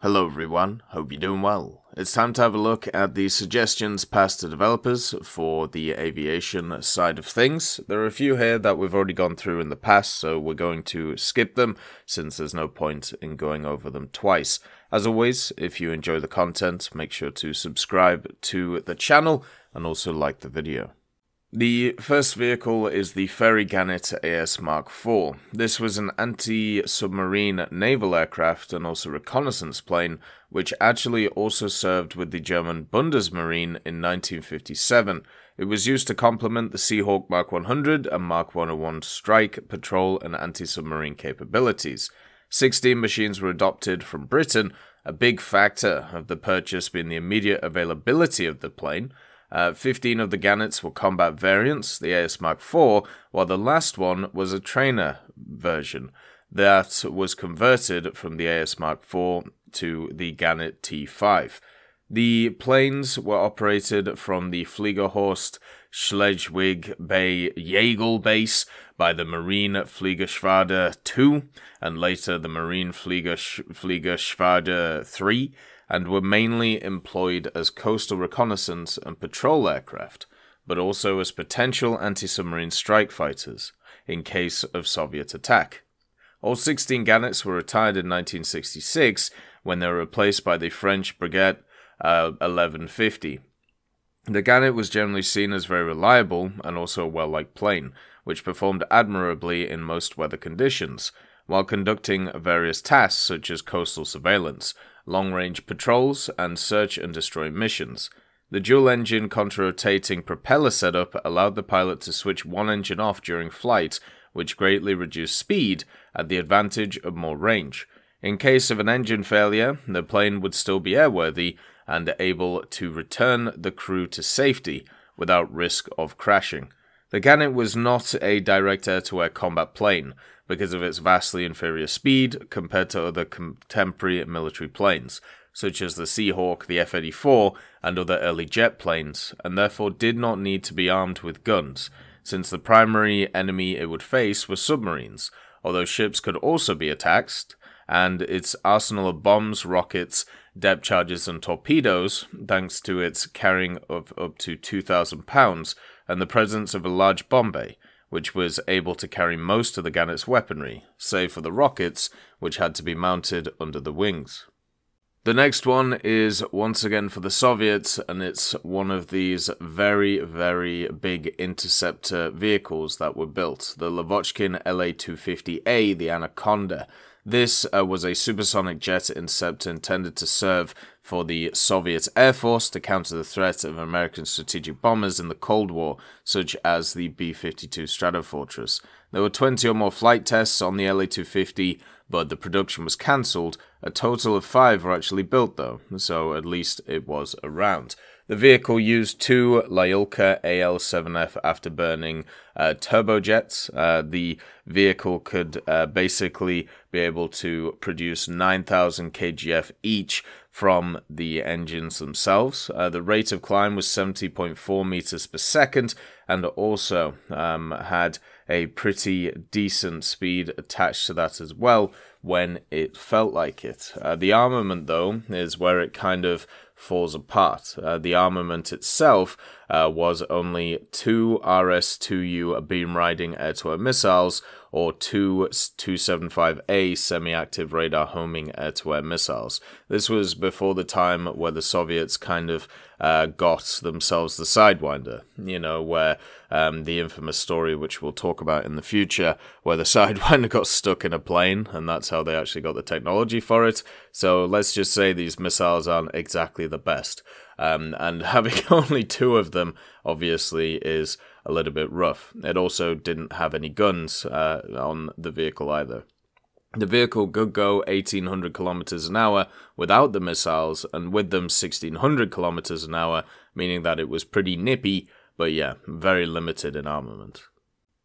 Hello everyone, hope you're doing well. It's time to have a look at the suggestions passed to developers for the aviation side of things. There are a few here that we've already gone through in the past, so we're going to skip them since there's no point in going over them twice. As always, if you enjoy the content, make sure to subscribe to the channel and also like the video. The first vehicle is the Fairey Gannet AS Mark IV. This was an anti-submarine naval aircraft and also reconnaissance plane, which actually also served with the German Bundesmarine in 1957. It was used to complement the Seahawk Mark 100 and Mark 101 strike, patrol, and anti-submarine capabilities. 16 machines were adopted from Britain, a big factor of the purchase being the immediate availability of the plane, uh, 15 of the Gannets were combat variants, the AS Mark IV, while the last one was a trainer version that was converted from the AS Mark IV to the Gannet T5. The planes were operated from the Fliegerhorst Schleswig Bay Jägel base by the Marine Fliegerschwader 2 and later the Marine Fliegerschwader 3 and were mainly employed as coastal reconnaissance and patrol aircraft, but also as potential anti-submarine strike fighters in case of Soviet attack. All 16 Gannets were retired in 1966 when they were replaced by the French Breguet uh, 1150. The Gannet was generally seen as very reliable and also a well-liked plane, which performed admirably in most weather conditions, while conducting various tasks such as coastal surveillance, long range patrols, and search and destroy missions. The dual engine contra-rotating propeller setup allowed the pilot to switch one engine off during flight, which greatly reduced speed at the advantage of more range. In case of an engine failure, the plane would still be airworthy and able to return the crew to safety without risk of crashing. The Gannet was not a direct air-to-air combat plane because of its vastly inferior speed compared to other contemporary military planes, such as the Seahawk, the F-84, and other early jet planes, and therefore did not need to be armed with guns, since the primary enemy it would face were submarines, although ships could also be attacked, and its arsenal of bombs, rockets, depth charges, and torpedoes, thanks to its carrying of up to 2,000 pounds, and the presence of a large bomb bay, which was able to carry most of the Gannet's weaponry, save for the rockets, which had to be mounted under the wings. The next one is once again for the Soviets, and it's one of these very, very big interceptor vehicles that were built. The Lavochkin LA-250A, the Anaconda. This uh, was a supersonic jet interceptor intended to serve for the Soviet Air Force to counter the threat of American strategic bombers in the Cold War, such as the B-52 Stratofortress. There were 20 or more flight tests on the LA-250, but the production was cancelled. A total of five were actually built though, so at least it was around. The vehicle used two Lyulka AL-7F afterburning uh, turbojets. Uh, the vehicle could uh, basically be able to produce 9,000 kgf each from the engines themselves. Uh, the rate of climb was 70.4 meters per second and also um, had a pretty decent speed attached to that as well when it felt like it. Uh, the armament, though, is where it kind of falls apart. Uh, the armament itself uh, was only two RS-2U beam riding air-to-air missiles or two 275A semi-active radar homing air-to-air missiles. This was before the time where the Soviets kind of uh, got themselves the Sidewinder, you know, where um, the infamous story, which we'll talk about in the future, where the Sidewinder got stuck in a plane, and that's how they actually got the technology for it. So let's just say these missiles aren't exactly the best. Um, and having only two of them, obviously, is a little bit rough. It also didn't have any guns uh, on the vehicle either. The vehicle could go 1800 kilometers an hour without the missiles, and with them 1600 kilometers an hour, meaning that it was pretty nippy, but yeah, very limited in armament.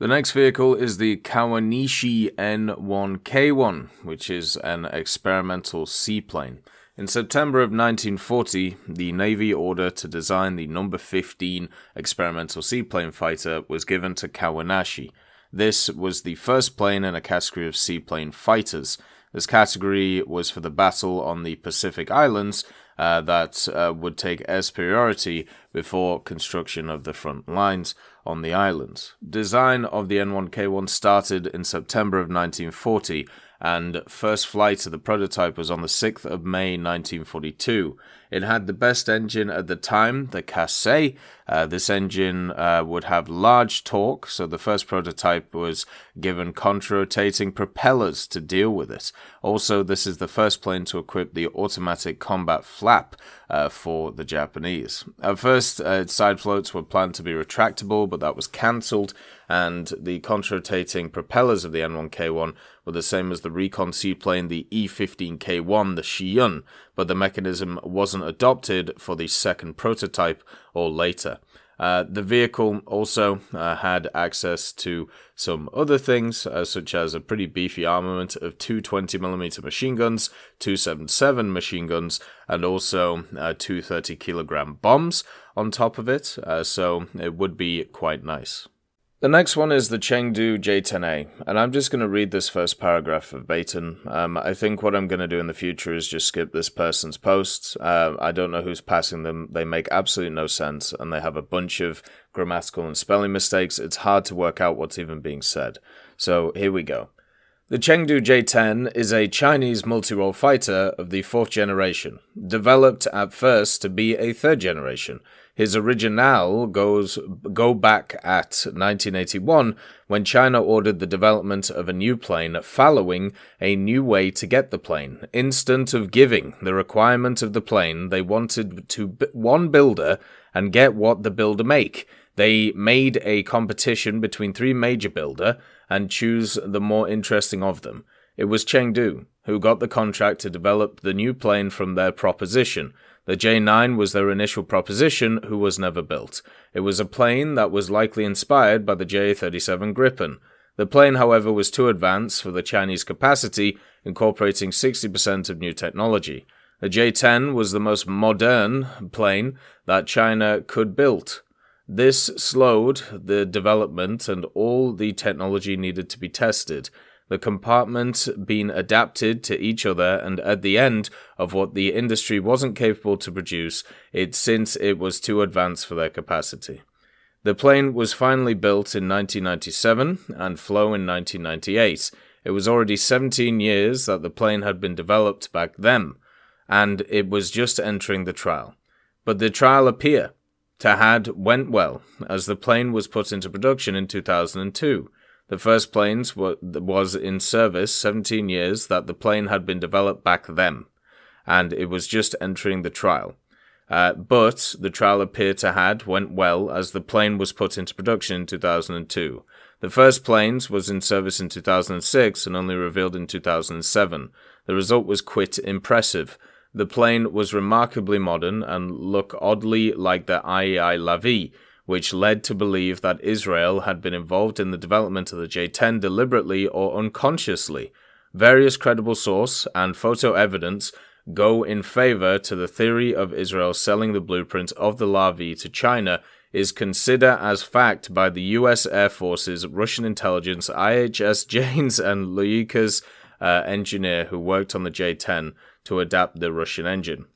The next vehicle is the Kawanishi N1K1, which is an experimental seaplane. In September of 1940, the Navy order to design the number 15 experimental seaplane fighter was given to Kawanishi. This was the first plane in a category of seaplane fighters. This category was for the battle on the Pacific Islands uh, that uh, would take air priority before construction of the front lines on the islands. Design of the N1K1 started in September of 1940 and first flight of the prototype was on the 6th of May 1942. It had the best engine at the time, the Kasei. Uh, this engine uh, would have large torque, so the first prototype was given contra-rotating propellers to deal with it. Also, this is the first plane to equip the automatic combat flap uh, for the Japanese. At first, uh, side floats were planned to be retractable, but that was cancelled, and the contra-rotating propellers of the N1K1 were the same as the recon seaplane, the E-15K1, the Shiun, but the mechanism wasn't adopted for the second prototype or later. Uh, the vehicle also uh, had access to some other things, uh, such as a pretty beefy armament of two 20mm machine guns, two 7.7 machine guns, and also uh, two 30 kilogram bombs on top of it, uh, so it would be quite nice. The next one is the Chengdu J10A, and I'm just going to read this first paragraph of. Um, I think what I'm going to do in the future is just skip this person's posts. Uh, I don't know who's passing them. They make absolutely no sense, and they have a bunch of grammatical and spelling mistakes. It's hard to work out what's even being said. So here we go. The Chengdu J10 is a Chinese multi-role fighter of the fourth generation, developed at first to be a third generation. His original goes go back at 1981 when China ordered the development of a new plane following a new way to get the plane. Instant of giving the requirement of the plane, they wanted to one builder and get what the builder make. They made a competition between three major builder and choose the more interesting of them. It was Chengdu who got the contract to develop the new plane from their proposition. The J9 was their initial proposition, who was never built. It was a plane that was likely inspired by the J37 Gripen. The plane, however, was too advanced for the Chinese capacity, incorporating 60% of new technology. The J10 was the most modern plane that China could build. This slowed the development and all the technology needed to be tested the compartments being adapted to each other, and at the end of what the industry wasn't capable to produce, it since it was too advanced for their capacity. The plane was finally built in 1997 and flew in 1998. It was already 17 years that the plane had been developed back then, and it was just entering the trial. But the trial appear to had went well, as the plane was put into production in 2002. The first planes were, was in service 17 years that the plane had been developed back then, and it was just entering the trial. Uh, but the trial appeared to had went well as the plane was put into production in 2002. The first planes was in service in 2006 and only revealed in 2007. The result was quite impressive. The plane was remarkably modern and look oddly like the IAI Lavi, which led to believe that Israel had been involved in the development of the J-10 deliberately or unconsciously. Various credible source and photo evidence go in favor to the theory of Israel selling the blueprint of the Lavi to China is considered as fact by the US Air Force's Russian intelligence IHS Janes and Lyulka's uh, engineer who worked on the J-10 to adapt the Russian engine.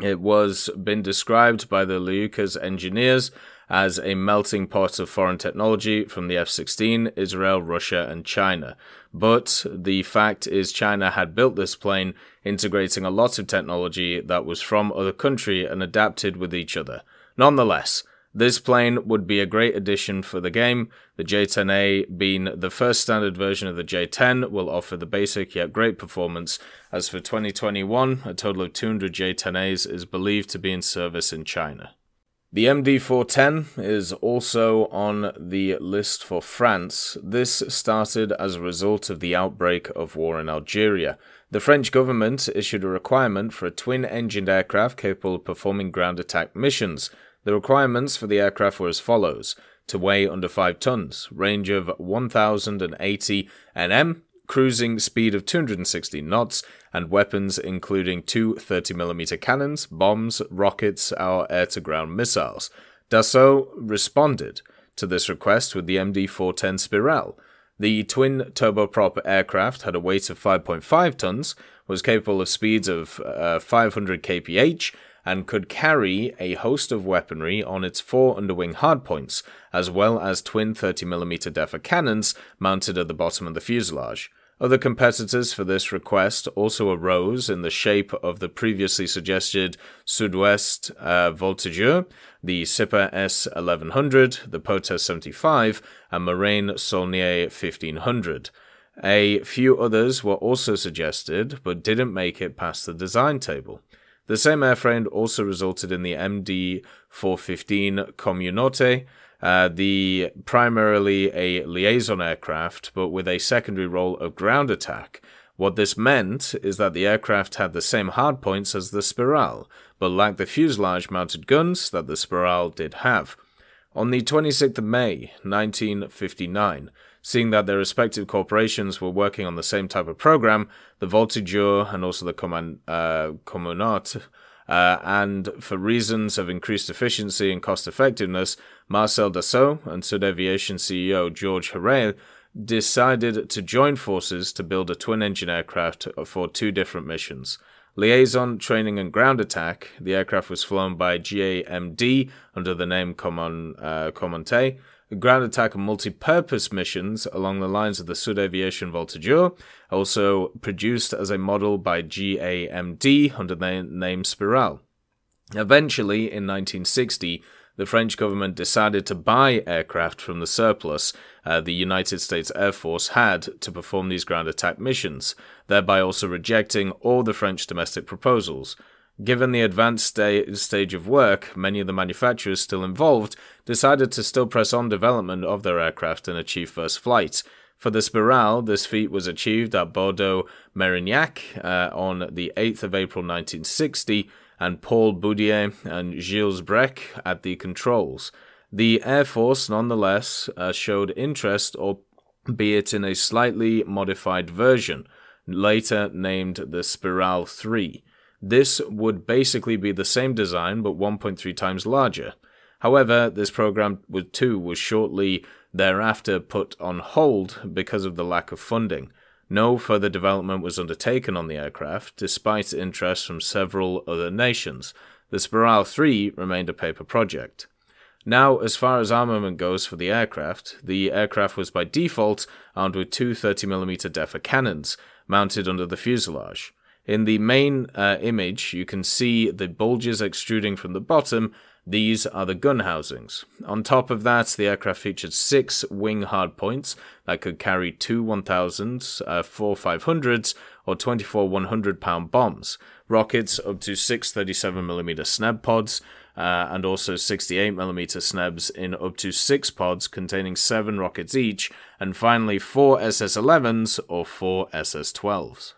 It was been described by the Lyulka's engineers as a melting pot of foreign technology from the F 16, Israel, Russia, and China. But the fact is, China had built this plane, integrating a lot of technology that was from other country and adapted with each other. Nonetheless, this plane would be a great addition for the game. The J10A, being the first standard version of the J10, will offer the basic yet great performance. As for 2021, a total of 200 J10As is believed to be in service in China. The MD410 is also on the list for France. This started as a result of the outbreak of war in Algeria. The French government issued a requirement for a twin engined aircraft capable of performing ground attack missions. The requirements for the aircraft were as follows to weigh under 5 tons, range of 1080 nm, cruising speed of 260 knots, and weapons including two 30mm cannons, bombs, rockets, or air to ground missiles. Dassault responded to this request with the MD 410 Spirale. The twin turboprop aircraft had a weight of 5.5 tons, was capable of speeds of uh, 500 kph, and could carry a host of weaponry on its four underwing hardpoints, as well as twin 30mm DEFA cannons mounted at the bottom of the fuselage. Other competitors for this request also arose in the shape of the previously suggested Sud-Ouest uh, Voltigeur, the SIPA S1100, the Potez 75, and Morane Saulnier 1500. A few others were also suggested, but didn't make it past the design table. The same airframe also resulted in the MD 415 Communauté, uh, the primarily a liaison aircraft, but with a secondary role of ground attack. What this meant is that the aircraft had the same hardpoints as the Spiral, but lacked the fuselage mounted guns that the Spiral did have. On the 26th of May, 1959, seeing that their respective corporations were working on the same type of program, the Voltigeur and also the Command, uh, uh, and for reasons of increased efficiency and cost effectiveness, Marcel Dassault and Sud Aviation CEO George Héreil decided to join forces to build a twin engine aircraft for two different missions. Liaison, training, and ground attack. The aircraft was flown by GAMD under the name Common, uh, ground attack and multi-purpose missions along the lines of the Sud Aviation Voltigeur, also produced as a model by GAMD under the name Spiral. Eventually, in 1960, the French government decided to buy aircraft from the surplus uh, the United States Air Force had to perform these ground attack missions, thereby also rejecting all the French domestic proposals. Given the advanced sta- stage of work, many of the manufacturers still involved decided to still press on development of their aircraft and achieve first flight. For the Spiral, this feat was achieved at Bordeaux Merignac uh, on the 8th of April 1960, and Paul Boudier and Gilles Brech at the controls. The Air Force, nonetheless, uh, showed interest, albeit in a slightly modified version, later named the Spiral 3. This would basically be the same design but 1.3 times larger. However, this program with 2 was shortly thereafter put on hold because of the lack of funding. No further development was undertaken on the aircraft, despite interest from several other nations. The Spiral 3 remained a paper project. Now, as far as armament goes for the aircraft, the aircraft was by default armed with two 30mm DEFA cannons mounted under the fuselage. In the main uh, image, you can see the bulges extruding from the bottom. These are the gun housings. On top of that, the aircraft featured six wing hardpoints that could carry two 1000s, uh, four 500s, or 24 100 pound bombs, rockets up to six 37mm SNEB pods, uh, and also 68mm SNEBs in up to six pods containing seven rockets each, and finally four SS 11s or four SS 12s.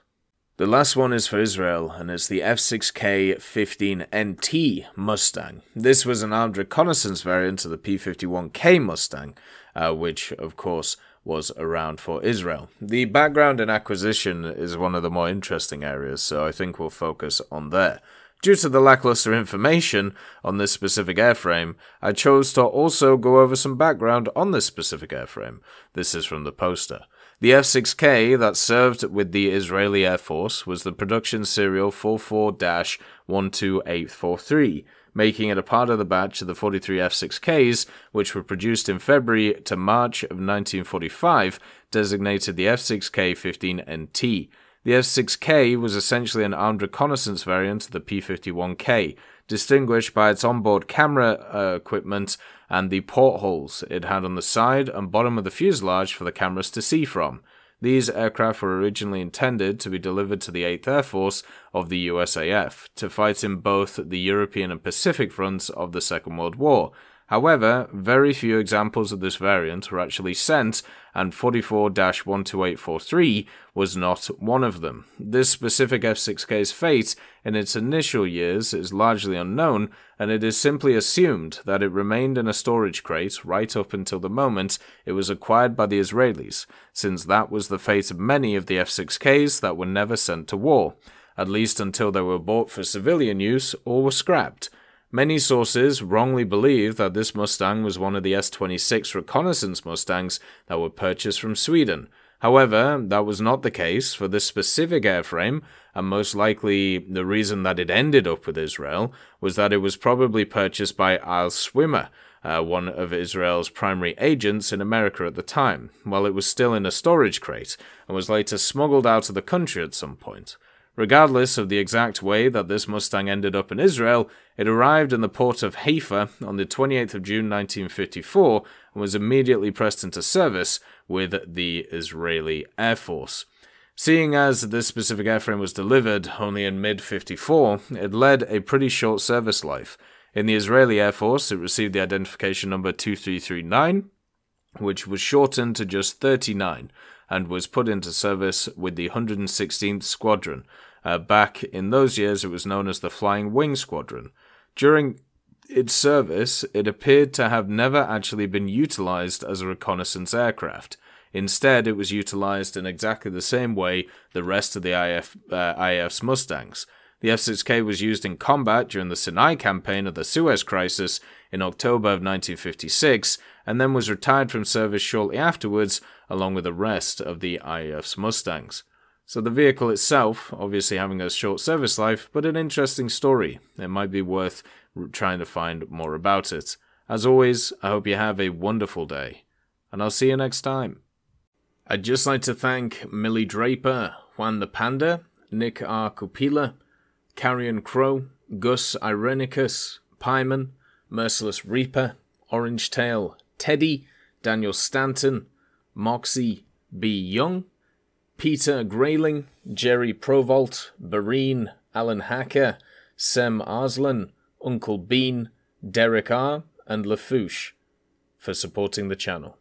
The last one is for Israel, and it's the F6K 15NT Mustang. This was an armed reconnaissance variant of the P51K Mustang, uh, which, of course, was around for Israel. The background and acquisition is one of the more interesting areas, so I think we'll focus on there. Due to the lackluster information on this specific airframe, I chose to also go over some background on this specific airframe. This is from the poster. The F 6K that served with the Israeli Air Force was the production serial 44 12843, making it a part of the batch of the 43 F 6Ks, which were produced in February to March of 1945, designated the F 6K 15NT. The F 6K was essentially an armed reconnaissance variant of the P 51K, distinguished by its onboard camera uh, equipment and the portholes it had on the side and bottom of the fuselage for the cameras to see from. These aircraft were originally intended to be delivered to the 8th Air Force of the USAF to fight in both the European and Pacific fronts of the Second World War, However, very few examples of this variant were actually sent, and 44 12843 was not one of them. This specific F6K's fate in its initial years is largely unknown, and it is simply assumed that it remained in a storage crate right up until the moment it was acquired by the Israelis, since that was the fate of many of the F6Ks that were never sent to war, at least until they were bought for civilian use or were scrapped. Many sources wrongly believe that this Mustang was one of the S 26 reconnaissance Mustangs that were purchased from Sweden. However, that was not the case for this specific airframe, and most likely the reason that it ended up with Israel was that it was probably purchased by Al Swimmer, uh, one of Israel's primary agents in America at the time, while it was still in a storage crate and was later smuggled out of the country at some point. Regardless of the exact way that this Mustang ended up in Israel, it arrived in the port of Haifa on the 28th of June 1954 and was immediately pressed into service with the Israeli Air Force. Seeing as this specific airframe was delivered only in mid 54, it led a pretty short service life. In the Israeli Air Force, it received the identification number 2339, which was shortened to just 39 and was put into service with the 116th Squadron, uh, back in those years, it was known as the Flying Wing Squadron. During its service, it appeared to have never actually been utilized as a reconnaissance aircraft. Instead, it was utilized in exactly the same way the rest of the IF, uh, IF's Mustangs. The F 6K was used in combat during the Sinai campaign of the Suez Crisis in October of 1956 and then was retired from service shortly afterwards, along with the rest of the IF's Mustangs. So the vehicle itself, obviously having a short service life, but an interesting story. It might be worth trying to find more about it. As always, I hope you have a wonderful day, and I'll see you next time. I'd just like to thank Millie Draper, Juan the Panda, Nick R. Kupila, Carrion Crow, Gus Irenicus, Pyman, Merciless Reaper, Orange Tail, Teddy, Daniel Stanton, Moxie B. Young, Peter Grayling, Jerry Provolt, Barine, Alan Hacker, Sem Arslan, Uncle Bean, Derek R., and Lafouche for supporting the channel.